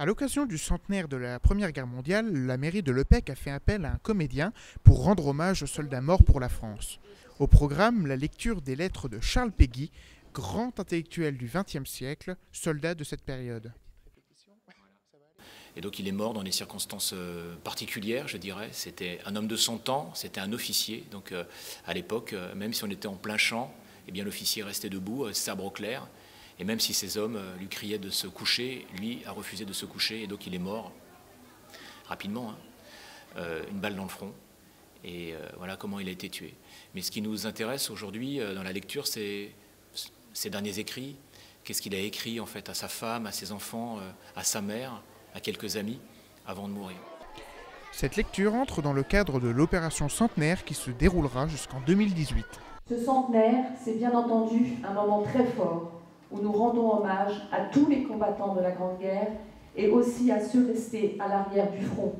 À l'occasion du centenaire de la Première Guerre mondiale, la mairie de Lepec a fait appel à un comédien pour rendre hommage aux soldats morts pour la France. Au programme, la lecture des lettres de Charles Péguy, grand intellectuel du XXe siècle, soldat de cette période. Et donc il est mort dans des circonstances euh, particulières, je dirais. C'était un homme de son temps, c'était un officier. Donc euh, à l'époque, euh, même si on était en plein champ, eh l'officier restait debout, sabre au clair. Et même si ces hommes lui criaient de se coucher, lui a refusé de se coucher et donc il est mort rapidement, hein. une balle dans le front. Et voilà comment il a été tué. Mais ce qui nous intéresse aujourd'hui dans la lecture, c'est ses derniers écrits. Qu'est-ce qu'il a écrit en fait à sa femme, à ses enfants, à sa mère à quelques amis avant de mourir? Cette lecture entre dans le cadre de l'opération Centenaire qui se déroulera jusqu'en 2018. Ce centenaire, c'est bien entendu un moment très fort où nous rendons hommage à tous les combattants de la Grande Guerre et aussi à ceux restés à l'arrière du front.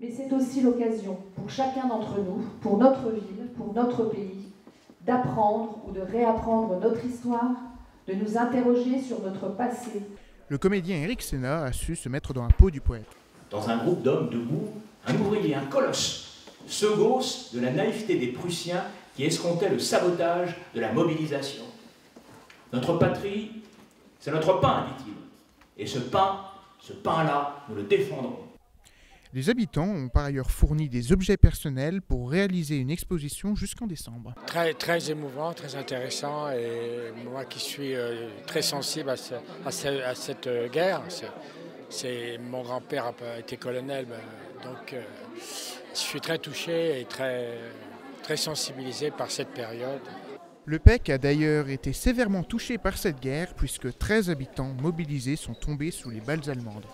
Mais c'est aussi l'occasion pour chacun d'entre nous, pour notre ville, pour notre pays, d'apprendre ou de réapprendre notre histoire, de nous interroger sur notre passé le comédien Eric Senna a su se mettre dans un pot du poète. Dans un groupe d'hommes debout, un ouvrier, un colosse, ce gosse de la naïveté des Prussiens qui escomptaient le sabotage de la mobilisation. Notre patrie, c'est notre pain, dit-il. Et ce pain, ce pain-là, nous le défendrons. Les habitants ont par ailleurs fourni des objets personnels pour réaliser une exposition jusqu'en décembre. Très, très émouvant, très intéressant et moi qui suis euh, très sensible à, à, cette euh, guerre, c'est, mon grand-père a été colonel, ben, donc euh, je suis très touché et très, très sensibilisé par cette période. Le PEC a d'ailleurs été sévèrement touché par cette guerre puisque 13 habitants mobilisés sont tombés sous les balles allemandes.